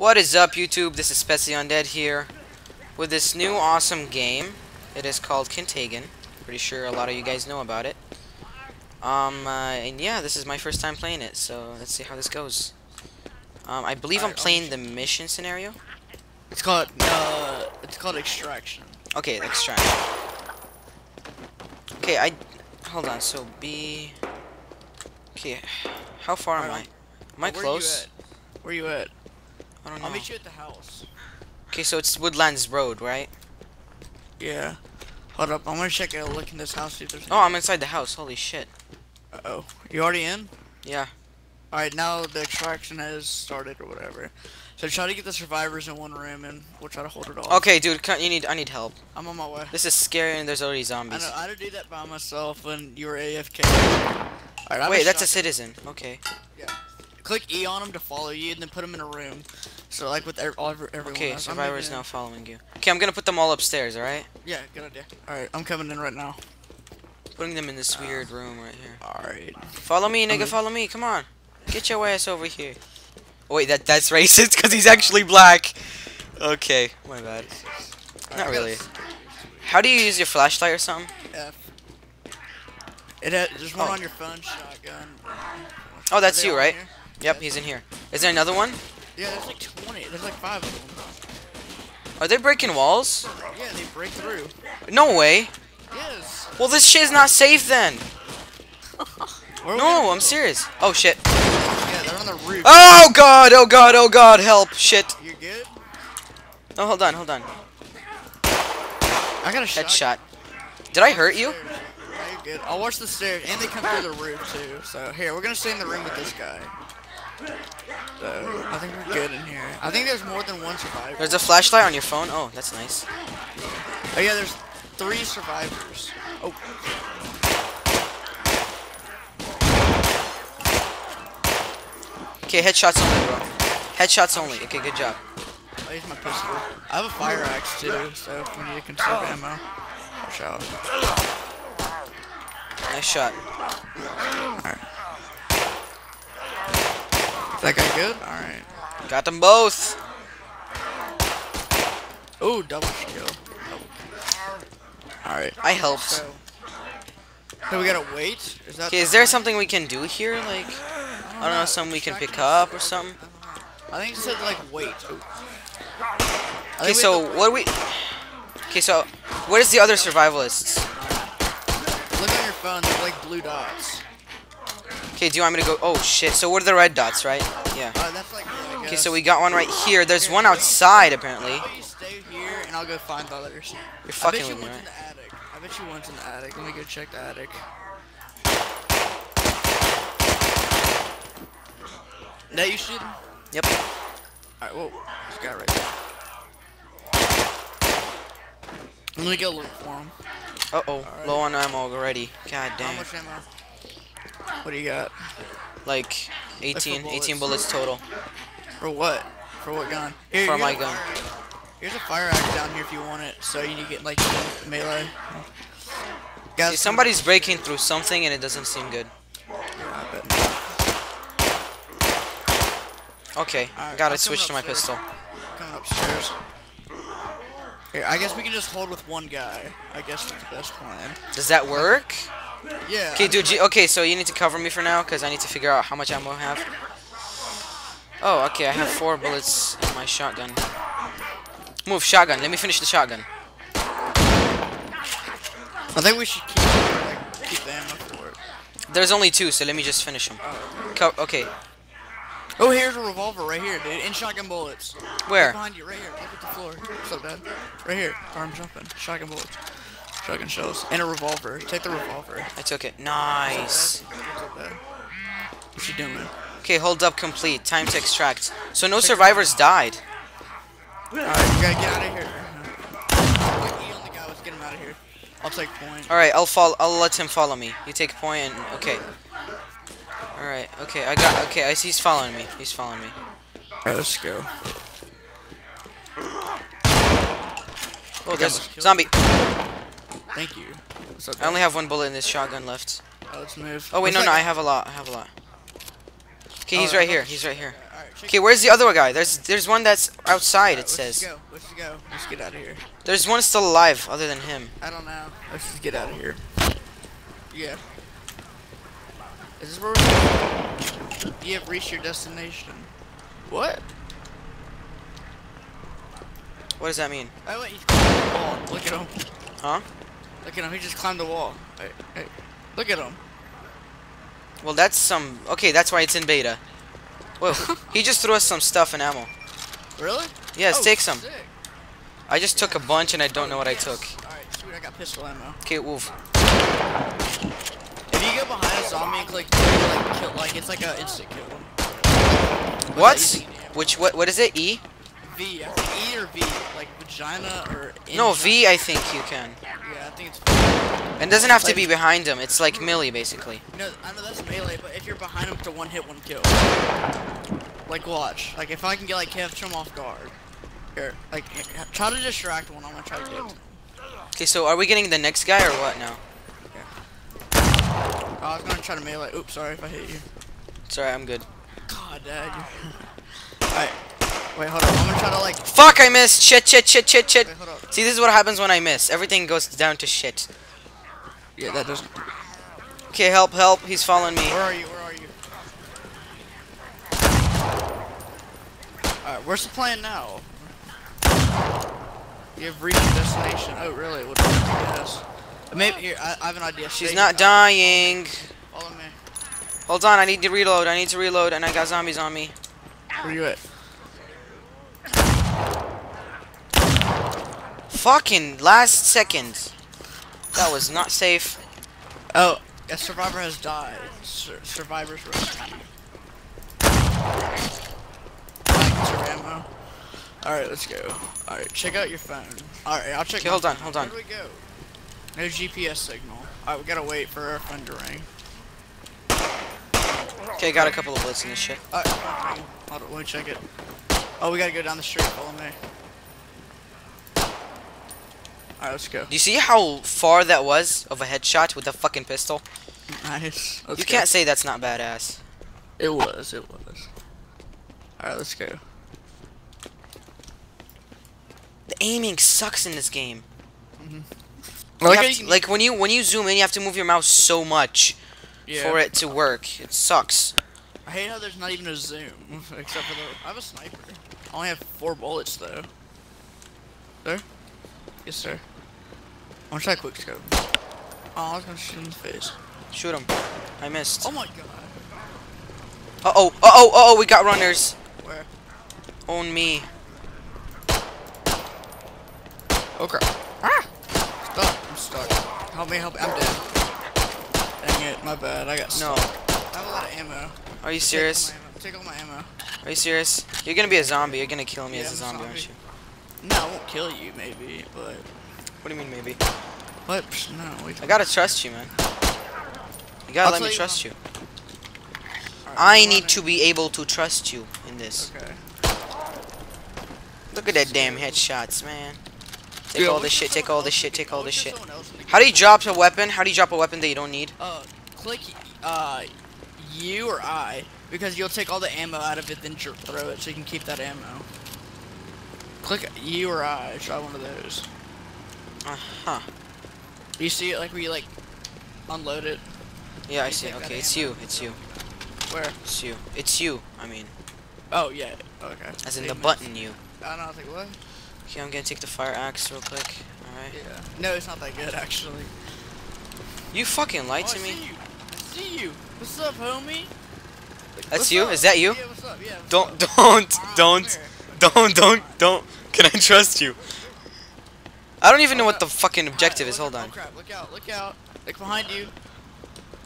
What is up, YouTube? This is Spetsy Undead here with this new awesome game. It is called Contagion. Pretty sure a lot of you guys know about it. Um, uh, and yeah, this is my first time playing it, so let's see how this goes. Um, I believe I'm playing the mission scenario. It's called uh, it's called extraction. Okay, Extraction. Okay, I hold on. So B. Okay, how far am I? Am I Where close? You at? Where are you at? I don't I'll know. meet you at the house. Okay, so it's Woodlands Road, right? Yeah. Hold up, I'm gonna check out look in this house. See if there's. Oh, I'm inside the house. Holy shit. Uh oh. You already in? Yeah. All right, now the extraction has started or whatever. So try to get the survivors in one room, and we'll try to hold it off. Okay, dude, you need. I need help. I'm on my way. This is scary, and there's already zombies. I know. I had to do that by myself when you were AFK. All right, Wait, that's a citizen. Okay. Yeah. Click E on him to follow you, and then put him in a room. So like with every, all, everyone. Okay, else. I'm survivor's now following you. Okay, I'm gonna put them all upstairs. All right. Yeah, good idea. All right, I'm coming in right now. Putting them in this ah. weird room right here. All right. Follow me, nigga. in. Follow me. Come on. Get your ass over here. Oh, wait, that that's racist because he's actually black. Okay, my bad. Not really. How do you use your flashlight or something? F. It has, there's one Oh. on your phone, shotgun. Oh, that's you, right? Yep, he's in here. Is there another one? Yeah, there's like 20. There's like five of them. Are they breaking walls? Yeah, they break through. No way. Yes. Well, this shit is not safe then. No, I'm serious. Oh shit. Yeah, they're on the roof. Oh god, oh god, oh god, help, shit. You're good? Oh, hold on, hold on. I got a shot. Headshot. Did I hurt you? I'll watch the stairs, and they come through the roof too. So here, we're gonna stay in the room with this guy. So I think we're good in here. I think there's more than one survivor. There's a flashlight on your phone. Oh, that's nice. Oh yeah, there's three survivors. Oh. Okay, headshots only, bro. Headshots only. Okay, good job. I use my pistol. I have a fire axe too, so if we need to conserve ammo, watch out. Nice shot. Is that guy good? Alright. Got them both. Oh, double kill. Alright. I helped. So, so we gotta wait? Is that Okay, is there something we can do here? Like, I don't know, something we can pick up or something? I think it said like wait. Okay, so what do we... Okay, so what is the other survivalists? Look on your phone, there's like blue dots. Okay, do you want me to go... Oh, shit. So what are the red dots, right? Yeah. Uh, that's like I Okay, so we got one right here. There's one outside, apparently. You stay here and I'll go find the others. You're I bet fucking you with me, right? the attic. I bet you one's in the attic. Let me go check the attic. That you shooting? Yep. Alright, whoa. This guy right there. Let me go look for him. Uh-oh. Low on ammo already. God How much ammo? What do you got? Like, 18, bullets. 18 bullets total. For what? For what gun? Here, For my gun. Here's a fire axe down here if you want it. So you need to get like melee. Guys, See, somebody's breaking through something and it doesn't seem good. Okay, Alright, gotta switch to my pistol. Coming upstairs. Here, I guess we can just hold with one guy. I guess that's the best plan. Does that work? Yeah. Okay, dude. Okay, so you need to cover me for now, because I need to figure out how much ammo I have. Oh, okay. I have four bullets in my shotgun. Move, shotgun. Let me finish the shotgun. I think we should keep, like, keep the ammo for it. There's only two, so let me just finish them. Oh. Co okay, Oh, here's a revolver right here, dude. And shotgun bullets. Right where? behind you, right here. Look at the floor. What's up, Dad? Right here. Arm jumping. Shotgun bullets. Shotgun shells. And a revolver. Take the revolver. I took it. Nice. What's up, Dad? What you doing? Okay, hold up complete. Time to extract. So no survivors died. Alright, you gotta get out of here. Like, on the guy. Let's get him out of here. I'll take point. All right, I'll follow. I'll let him follow me. You take point and okay. All right. Okay, I got. Okay, I see. He's following me. He's following me. Alright, let's go. Oh, there's zombie. Thank you. I only have one bullet in this shotgun left. Oh, let's move. Oh wait, no, no, I have a lot. I have a lot. Okay, Oh, he's right here. He's right here. Okay, where's the other guy? There's there's one that's outside. It let's says. just go. Let's go. Let's get out of here. There's one still alive, other than him. I don't know. Let's just get out of here. Yeah. Is this where we're going? You have reached your destination. What? What does that mean? Oh wait, he's climbed the wall. Look at him. Huh? Look at him. He just climbed the wall. Hey, hey. Look at him. Well, that's some. Okay, that's why it's in beta. Whoa, he just threw us some stuff and ammo. Really? Yes, Oh, take some. sick. I just took a bunch and I don't know what I took. Alright, sweet. I got pistol ammo. Okay, wolf. If you go behind a zombie and click, like, kill, like it's like a instant kill. What? Which what? What is it? E? V, I think E or V, like vagina or. No. V. I think you can. Yeah, I think it's. And it doesn't have to be behind him. It's like melee, basically. No, I know that's melee, but if you're behind him, it's a one hit, one kill. Like watch, like if I can get like catch him off guard. Here, like try to distract one. I'm gonna try to get. Okay, so are we getting the next guy or what now? Oh, I was gonna try to melee. Oops, sorry if I hit you. Sorry, I'm good. God, dad. Alright, wait, hold on. I'm gonna try to like. Fuck! I missed. Shit! Shit! Shit! Shit! Shit! Wait. See, this is what happens when I miss. Everything goes down to shit. Yeah, that doesn't. Okay, help! Help! He's following me. Where are you? Where are you? Alright, where's the plan now? You have reached your destination. Oh, really? What yes. Maybe here. I, I have an idea. She's Stay- not dying. Follow me. Hold on, I need to reload. I need to reload, and I got zombies on me. Where are you at? Fucking last second. That was not safe. Oh, a survivor has died. Sur survivor's rescue. Packets or ammo. Alright, let's go. Alright, check out your phone. Alright, I'll check Okay, hold on, hold on. Where do we go? No GPS signal. Alright, we gotta wait for our phone to ring. Okay, got a couple of bullets in this shit. Alright, phone ring. Hold on, let me check it. Oh, we gotta go down the street. Follow me. Alright, let's go. Do you see how far that was of a headshot with a fucking pistol? Nice. Let's you go. can't say that's not badass. It was, it was. Alright, let's go. The aiming sucks in this game. Mm-hmm. Like, have how you to- like when you when you zoom in, you have to move your mouse so much yeah. for it to work. It sucks. I hate how there's not even a zoom, except for the. I have a sniper. I only have four bullets though. Sir? Yes, sir. I'm gonna try quick scope. Oh, I was gonna shoot him in the face. Shoot him. I missed. Oh my god. Uh oh. Uh oh. Uh oh. We got runners. Where? Own me. Oh crap. Ah! Stuck. I'm stuck. Help me, help me. I'm dead. Dang it, my bad. I got No. I have a lot of ammo. Are you serious? Take all my ammo. All my ammo. Are you serious? You're gonna be a zombie. You're gonna kill me Yeah, as a a zombie, aren't you? No, I won't kill you, maybe, but. What do you mean maybe? What? No, wait. I gotta trust you, man. You gotta I'll let me you trust you. Alright, I need to be able to trust you in this. Okay. Look at that damn headshots, man. Take all this shit. Take all this shit. Take all this shit. someone else in the How do you drop a weapon? How do you drop a weapon that you don't need? Uh, click uh, U or I because you'll take all the ammo out of it, then throw it, so you can keep that ammo. Click U or I. Try one of those. Uh huh. You see it like where you like unload it. Yeah, I see. Okay, it's you. It's you. Where? It's you. It's you. I mean, Oh yeah. Okay. as in the button you. I don't know. I was like what? Okay, I'm gonna take the fire axe real quick. Alright. Yeah. No, it's not that good actually. You fucking lied oh, to I me. See you. I see you. What's up, homie? That's you? up? Is that you? Yeah. What's up? Yeah. What's Don't, up? don't, Ah, don't, don't, don't, don't. Can I trust you? I don't even know what the fucking objective is. Hold on. Oh crap! Look out! Look out! Look behind you!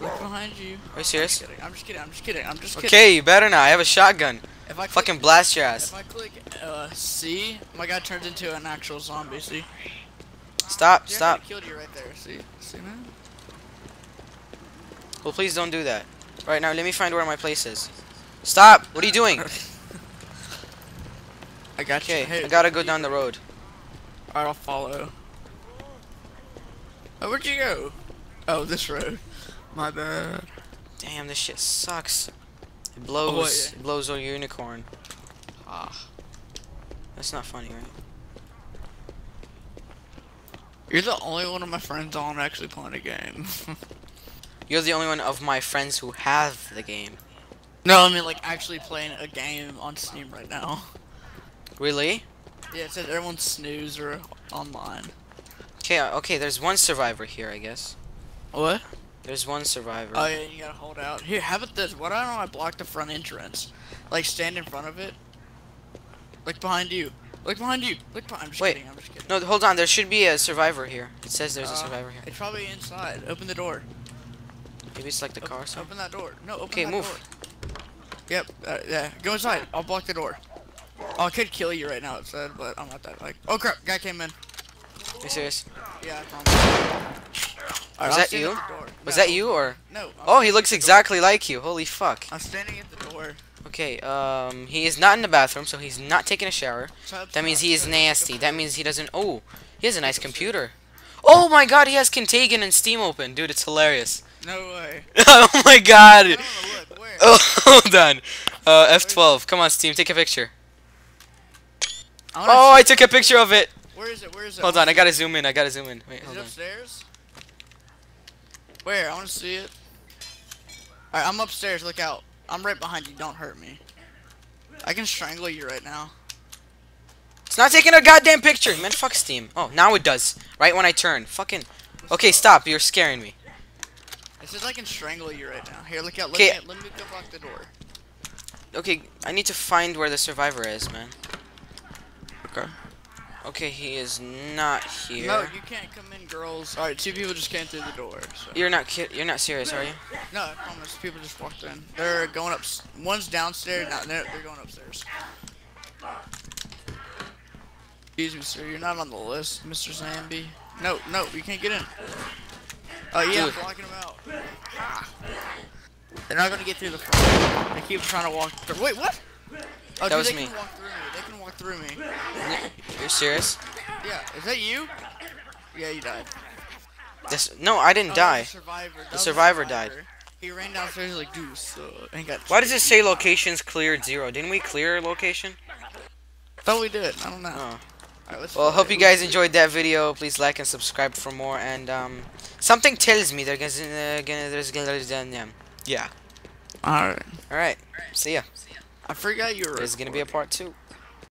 Look behind you! Are you serious? I'm just kidding! I'm just kidding! I'm just kidding! I'm just kidding! Okay, you better not. I have a shotgun. If I Fucking blast your ass. If I click uh, C, my guy turns into an actual zombie. See? Stop, stop. killed you right there. See? See man? Well, please don't do that. Right now, let me find where my place is. Stop! What are you doing? I got you. Okay, Hey, I gotta go down the road. Alright, I'll follow. Oh, where'd you go? Oh, this road. My bad. Damn, this shit sucks. It blows. yeah. It blows a unicorn. Ah. That's not funny, right? You're the only one of my friends on actually playing a game. You're the only one of my friends who have the game. no, I mean like actually playing a game on Steam right now. Really? Yeah, it says everyone's snooze or online. Okay, uh, okay, there's one survivor here, I guess. What? There's one survivor. Oh yeah, you gotta hold out. Here, how about this? What I don't I blocked the front entrance. Like stand in front of it. Look behind you. Look behind you. Look behind. I'm just Wait. kidding. I'm just kidding. No, hold on, there should be a survivor here. It says there's a Uh, survivor here. It's probably inside. Open the door. Maybe it's like the Op- car or. Open that door. No, open Okay, move. door. Yep. Uh, yeah. Go inside. I'll block the door. Oh, I could kill you right now. It said, but I'm not that like. Oh crap! Guy came in. Are you serious? Yeah. I. Was that you? at the door. Was No, that you or? No. I'm Oh, he looks the door. exactly like you. Holy fuck. I'm standing at the door. Okay, um, he is not in the bathroom, so he's not taking a shower. That means he is nasty. That means he doesn't. Oh, he has a nice computer. Oh my god, he has Contagion and Steam open. Dude, it's hilarious. No way. oh my god. I don't wanna. Where? Oh, hold on. Uh, F12. Come on, Steam, take a picture. I Oh, I took a picture of it. Where is it? Where is it? Hold on, I gotta zoom in. I gotta zoom in. Wait, Is hold it on. upstairs? Where? I want to see it. Alright, I'm upstairs. Look out. I'm right behind you. Don't hurt me. I can strangle you right now. It's not taking a goddamn picture. Man, fuck Steam. Oh, now it does. Right when I turn. Fucking. Okay, stop. You're scaring me. It says I can strangle you right now. Here, look out. Let me, let me go lock the door. Okay, I need to find where the survivor is, man. Okay. Okay, he is not here. No, you can't come in, girls. Alright, two people just came through the door. So. You're not kid. You're not serious, are you? No, I promise. People just walked in. They're going up. One's downstairs. No, they're, they're going upstairs. Excuse me, sir. You're not on the list, Mr. Zambi. No, no, you can't get in. Oh yeah, Dude. I'm blocking them out. Ah. They're not gonna get through the front. They keep trying to walk through. Wait, what? Oh, That dude, was they me. Can walk through me. They can walk through me. You're serious? Yeah, is that you? Yeah, you died. This. No, I didn't Oh, die. The survivor. The was survivor died. He ran downstairs like goose. Uh, and got. Why does it say locations cleared zero? Didn't we clear a location? Thought we did. I don't know. Oh. Alright, let's Well, play. hope you guys enjoyed that video. Please like and subscribe for more. And um, something tells me they're gonna, uh, gonna there's gonna yeah. Alright. All right. See ya. I forgot you were. There's gonna be a part two.